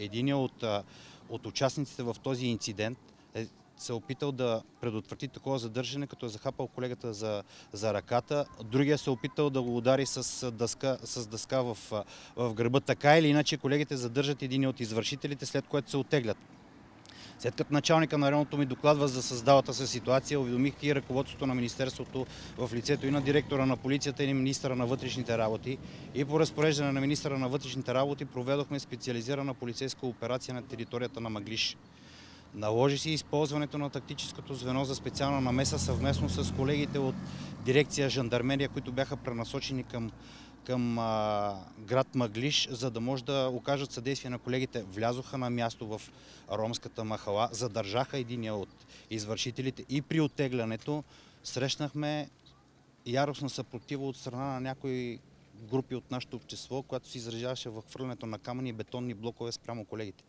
Един от, от участниците в този инцидент е се е опитал да предотврати такова задържане, като е захапал колегата за, за ръката. Другия се е опитал да го удари с дъска, с дъска в, в гърба. Така или иначе колегите задържат един от извършителите, след което се отеглят. След като началника на районото ми докладва за създалата се ситуация, уведомих и ръководството на Министерството в лицето и на директора на полицията и на министра на вътрешните работи. И по разпореждане на министра на вътрешните работи проведохме специализирана полицейска операция на територията на Маглиш. Наложи се използването на тактическото звено за специална намеса съвместно с колегите от дирекция Жандармерия, които бяха пренасочени към, към а, град Маглиш, за да може да окажат съдействие на колегите. Влязоха на място в ромската махала, задържаха единия от извършителите и при оттеглянето срещнахме яростна съпротива от страна на някои групи от нашето общество, която се изразяваше в хвърлянето на камъни и бетонни блокове спрямо колегите.